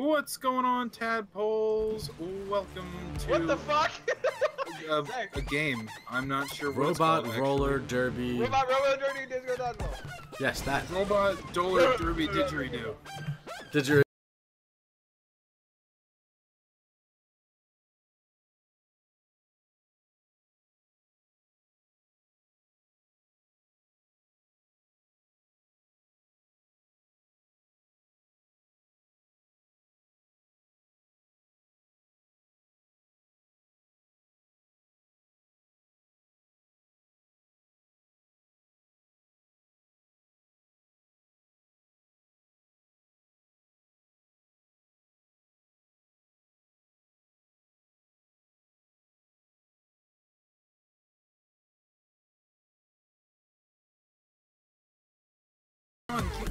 What's going on, tadpoles? Welcome to What the fuck? a, a game. I'm not sure what it's Robot called, roller actually. derby. Robot Robo Dirty Disco Dodgeball. Yes, that. Robot Roller Derby Didgeridoo. Did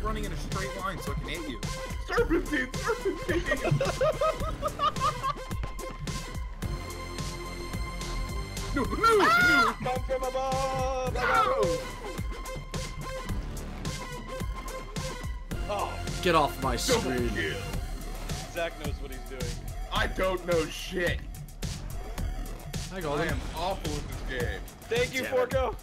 running in a straight line so I can hit you. Serpentine, serpentine. No, no, no. Come from above. no. Oh, Get off my screen. kill. Zach knows what he's doing. I don't know shit. Hi, I am awful at this game. Thank you, Damn it. Forko.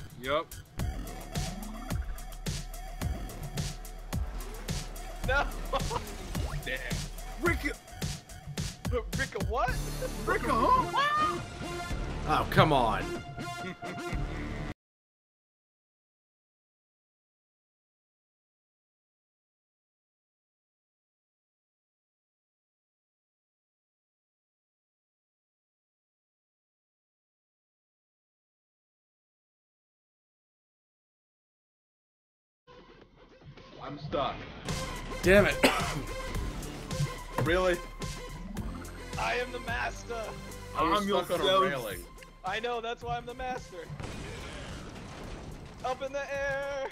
No. Damn. Rick, Rick, a what? Rick, huh? Oh, come on. I'm stuck. Damn it. Really? I am the master. I was I'm stuck on a railing. I know, that's why I'm the master. Up in the air.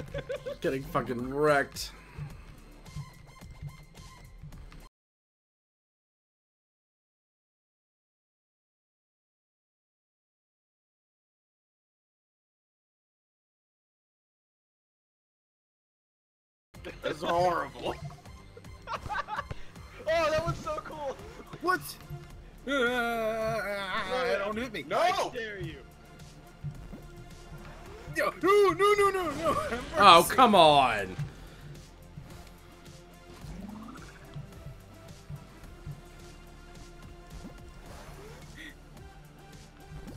Getting fucking wrecked. That's horrible. oh, that was so cool. What? Uh, don't hit me. I dare you. No, no, no, no, no, no. Oh, come on.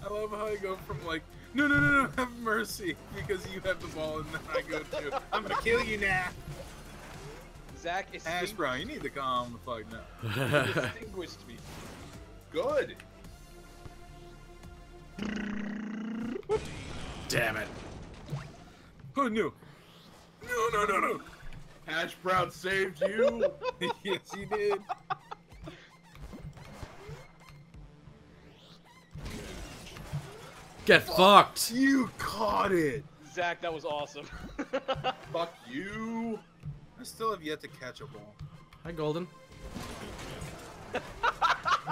I love how I go from like, no, no, no, no, have mercy, because you have the ball, and then I go to, I'm gonna kill you now. Zach is Ash Brown, you need to calm the fuck down. distinguished me. Good. Damn it. Oh no. No, no, no, no. Hash Brown saved you. yes, he did. Get fucked. You caught it. Zach, that was awesome. Fuck you. I still have yet to catch a ball. Hi, Golden.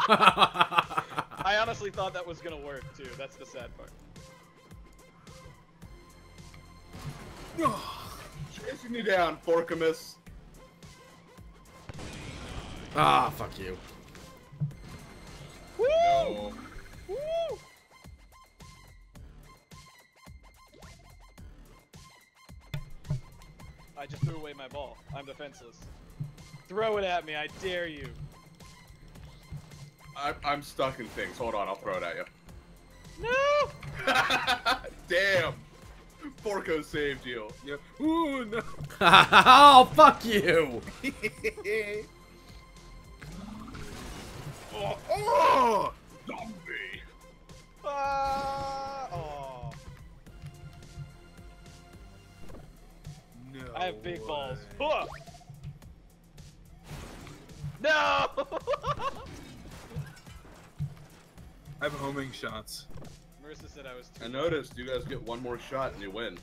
I honestly thought that was gonna work too. That's the sad part. Chasing you down, Forcamus. ah, fuck you. Woo! No. Woo! I just threw away my ball. I'm defenseless. Throw it at me, I dare you. I, I'm stuck in things. Hold on, I'll throw it at you. No! Damn. Forko saved you. Yep. Ooh, no. oh, fuck you. oh, oh! I have big balls. way. Huh. No! I have homing shots. Marissa said I was too. I noticed you guys get one more shot and you win.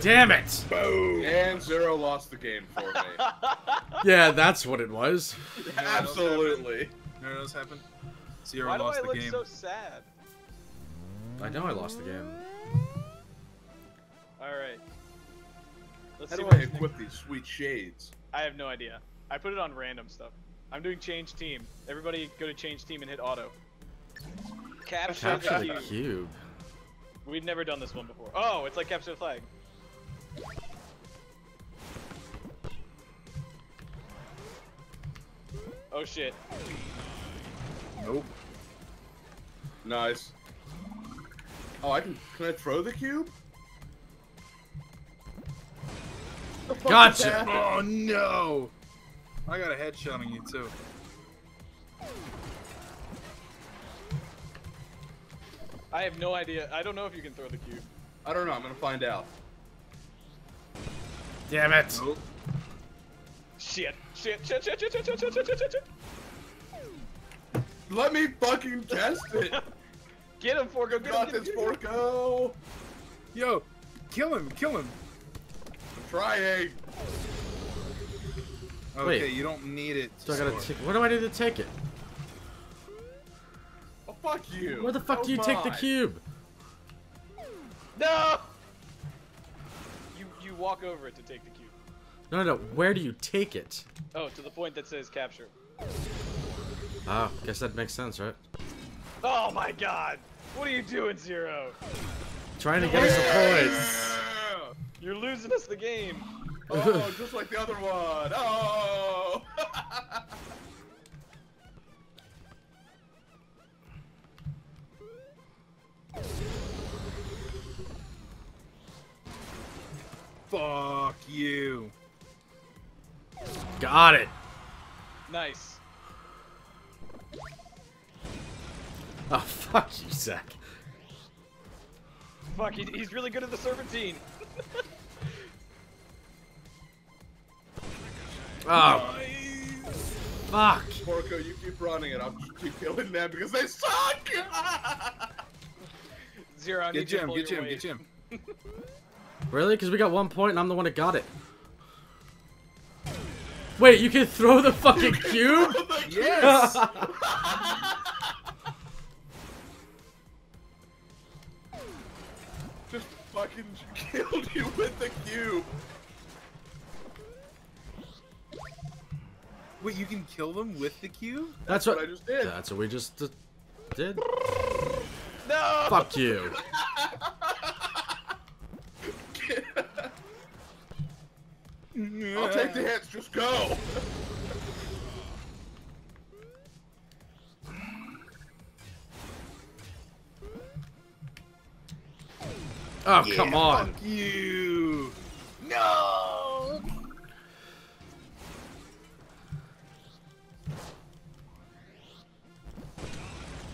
Damn it. Boom. And Zero lost the game for me. Yeah, that's what it was. Absolutely. None of those happened. Zero Why do I the look game. so sad? I know I lost the game. Alright. Let's How see do I his equip these sweet shades? I have no idea. I put it on random stuff. I'm doing change team. Everybody go to change team and hit auto. Capture, Capture the the cube. cube. We've never done this one before. Oh, it's like capture the flag. Oh shit. Nope. Nice. Oh, I can. Can I throw the cube? Gotcha. Oh no! I got a headshot on you too. I have no idea. I don't know if you can throw the cube. I don't know. I'm gonna find out. Damn it. Nope. Shit. Shit. Shit. Shit. Shit. Shit. Shit. Shit. Shit. Shit. Shit. Let me fucking test it. Get him, Forko. Get him. Got Get this, get him. Forko. Yo, kill him! Kill him! I'm trying. Okay, Wait. you don't need it. So I gotta take. What do I do to take it? Oh fuck you. Where the fuck That do you was take the cube? No. You you walk over it to take the cube. No, no, no. Where do you take it? Oh, to the point that says capture. Oh, guess that makes sense, right? Oh my god! What are you doing, Zero? Trying to get us a point. Yeah. You're losing us the game. Oh, just like the other one. Oh. Fuck you. Got it. Nice. Oh, fuck you, Zach. Fuck, he, he's really good at the serpentine. Oh, fuck. Porco, you keep running it. I'll just keep killing them because they suck. Zero, I Get need you Jim, get your Jim, get Jim. Really? Because we got one point and I'm the one that got it. Wait, you can throw the fucking cube? Yes! Fucking killed you with the cube. Wait, you can kill them with the cube? That's what what. I just did. That's what we just did. No! Fuck you. I'll take the hits. Just go. Oh, come on. Fuck you! No.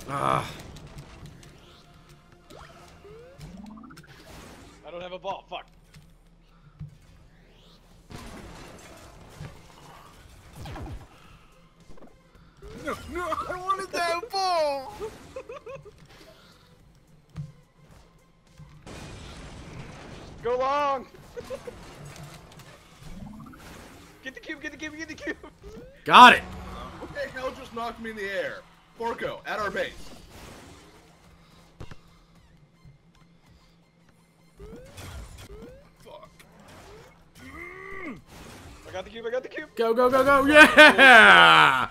Ah, I don't have a ball. Fuck. No, no, I wanted that ball! Go long! get the cube, get the cube, get the cube! got it. What the hell just knocked me in the air? Porco, at our base. Fuck. I got the cube, I got the cube! Go, go, go, go. Yeah!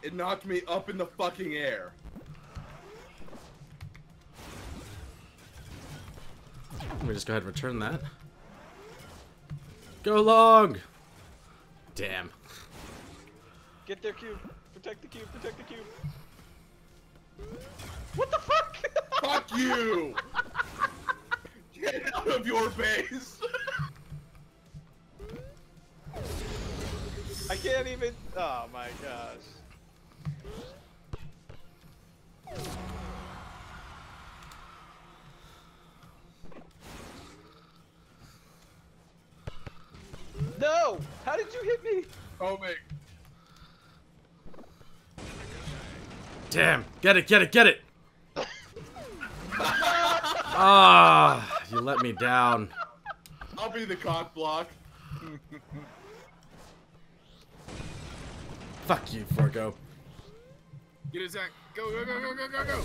It knocked me up in the fucking air. Let me just go ahead and return that. Go long. Damn. Get their cube. Protect the cube, protect the cube. What the fuck? Fuck you! Get out of your base! I can't even. Oh my gosh. Hit me? Homing. Damn. Get it, get it, get it. Ah, you let me down. I'll be the cock block. Fuck you, Forko. Get it, Zach. Go, go, go, go, go, go, go!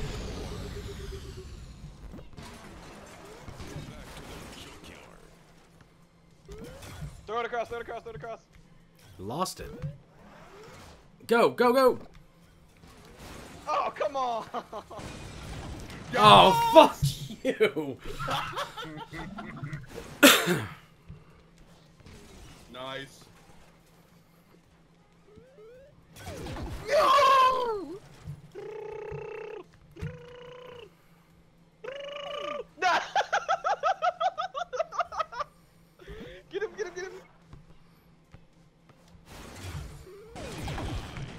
Throw it across, throw it across, throw it across. Lost it. Go, go, go! Oh, come on! Oh, fuck you! Nice. No! get him, get him, get him!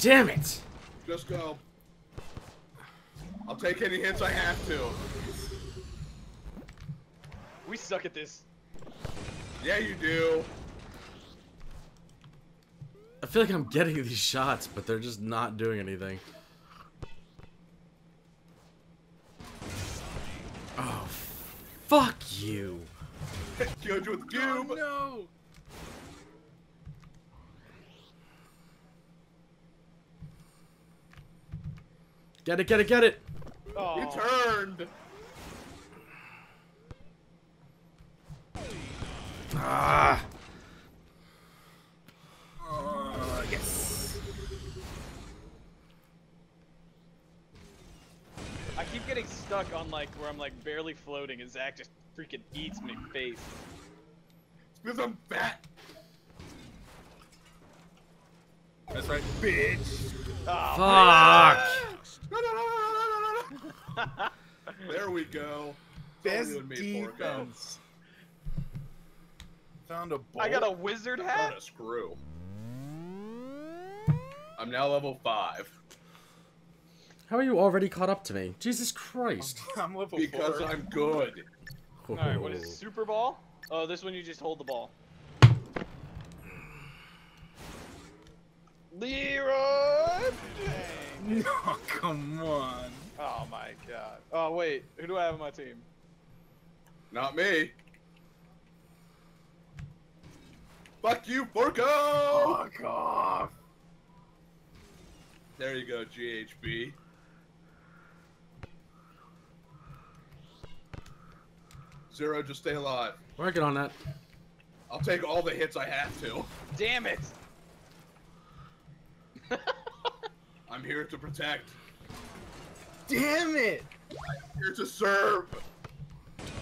Damn it! Just go. I'll take any hits I have to. We suck at this. Yeah, you do. I feel like I'm getting these shots, but they're just not doing anything. Oh, fuck you. Killed you with Oh, no! Get it, get it, get it! Oh. You turned. Ah! Oh, yes. I keep getting stuck on like where I'm like barely floating and Zach just freaking eats my face. Because I'm fat. That's right, bitch. Oh, Fuck! No, no, no, no, no, no, no. There we go. Best you and me, Porco. defense. Found a ball. I got a wizard hat. Found hat. a screw. I'm now level five. How are you already caught up to me? Jesus Christ. I'm level Because four. I'm good. All right, what is Super Ball? Oh, this one you just hold the ball. Leroy. James. No, oh, come on. Oh my god. Oh wait, who do I have on my team? Not me. Fuck you, Porco! Fuck off. There you go, GHB. Zero, just stay alive. Working on that. I'll take all the hits I have to. Damn it! I'm here to protect. Damn it. I'm Here to serve.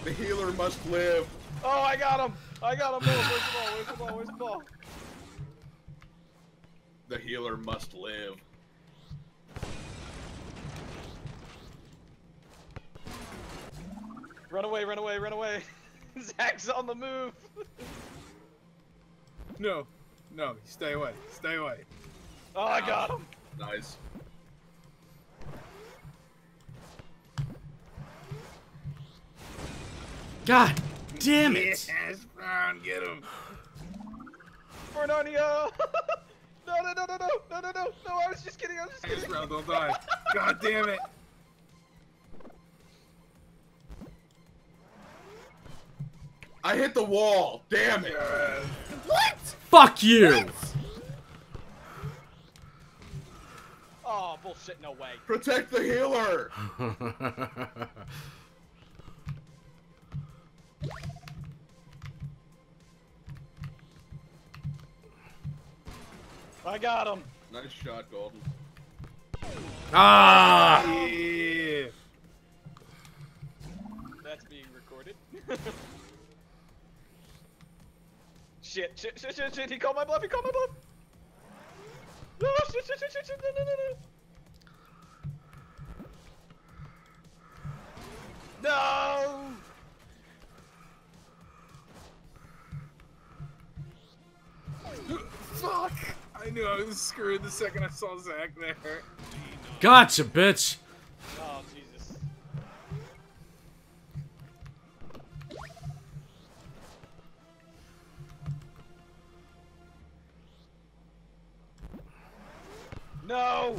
The healer must live. Oh, I got him! I got him! Oh, where's the ball? Where's the ball? Where's the ball? The healer must live. Run away! Run away! Run away! Zach's on the move. No. No, stay away. Stay away. Oh, I got ah. him! Nice. God damn it! Yes, Brown, get him. Fernandio! no, no, no, no, no, no, no, no, no! I was just kidding. I was just Yes. Brown, don't die. God damn it. I hit the wall. Damn it. What? Fuck you! Oh bullshit! No way. Protect the healer. I got him. Nice shot, Golden. ah! Yeah. That's being recorded. shit, shit, shit, shit, shit, he called my bluff, he called my bluff! No, no, no, no, no! No! Fuck. I knew I was screwed the second I saw Zach there. Gotcha, bitch! No!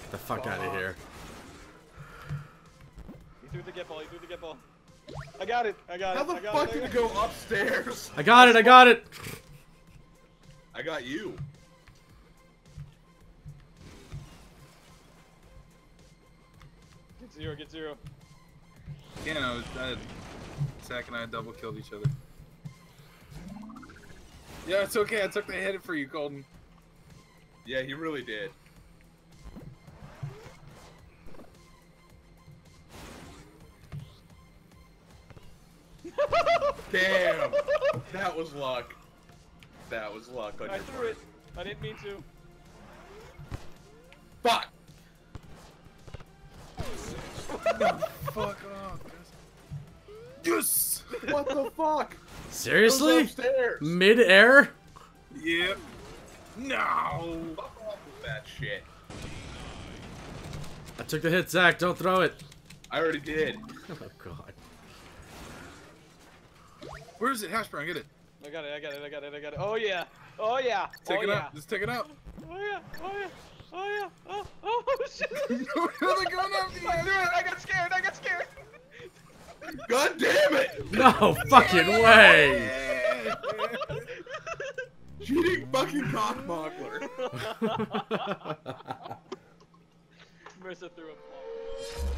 Get the fuck out of here. He threw the get ball, he threw the get ball. I got it, I got How it, the I got fuck it. did I it got go upstairs? I got it, I got it! I got you. Get zero, get zero. Yeah, no, that, Zach and I double killed each other. Yeah, it's okay. I took the hit for you, Golden. Yeah, he really did. That was luck. That was luck on I your threw part. it. I didn't mean to. Fuck! Fuck off. Yes. What the fuck? Seriously? Goes. Mid-air? Yep. No. Fuck off with that shit. I took the hit, Zach. Don't throw it. I already did. Oh, God. Where is it? Hash brown, get it. I got it. I got it. I got it. I got it. Oh yeah. Oh yeah. Take oh it yeah. up. Just take it up. Oh yeah. Oh yeah. Oh yeah. Oh oh, oh shit. no, they're going after you. I threw it. I got scared. I got scared. God damn it! No fucking way! Cheating fucking cockmockler. Marissa threw a ball.